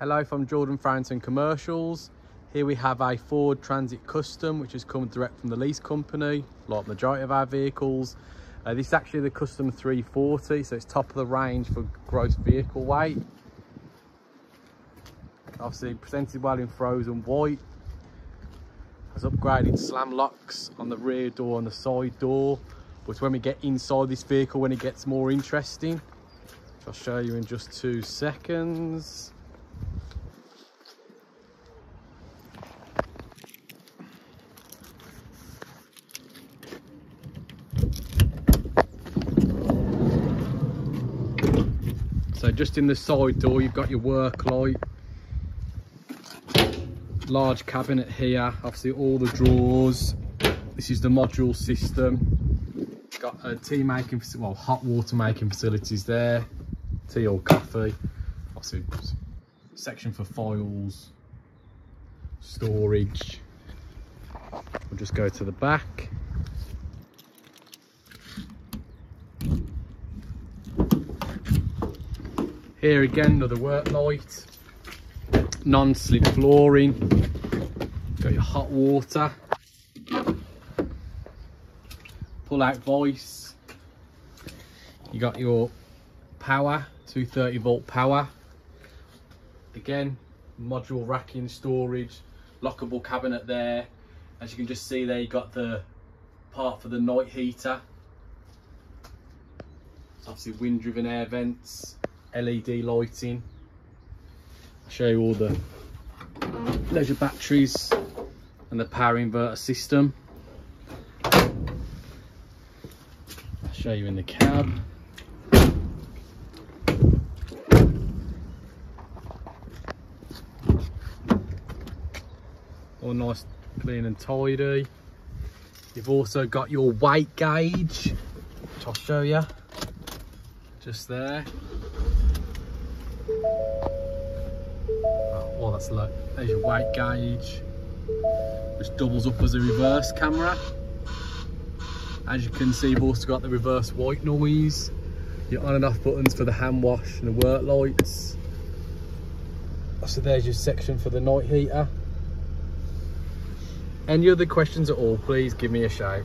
Hello from Jordan Farrington Commercials. Here we have a Ford Transit Custom, which has come direct from the lease company, like the majority of our vehicles. Uh, this is actually the Custom 340, so it's top of the range for gross vehicle weight. Obviously presented well in frozen white. Has upgraded slam locks on the rear door and the side door. But when we get inside this vehicle, when it gets more interesting, which I'll show you in just two seconds. So just in the side door, you've got your work light. Large cabinet here, obviously all the drawers. This is the Modul-System. Got a tea making, well, hot water making facilities there. Tea or coffee. Obviously, section for files, storage. We'll just go to the back. Here again, another work light, non-slip flooring, got your hot water, pull out voice, you got your power, 230 volt power, again, module racking storage, lockable cabinet there, as you can just see there you got the part for the night heater, obviously wind driven air vents, LED lighting. I'll show you all the leisure batteries and the power inverter system. I'll show you in the cab. All nice, clean and tidy. You've also got your weight gauge, which I'll show you just there. Oh, that's low. There's your white gauge, which doubles up as a reverse camera. As you can see, you've also got the reverse white noise, your on and off buttons for the hand wash and the work lights. So there's your section for the night heater. Any other questions at all, please give me a shout.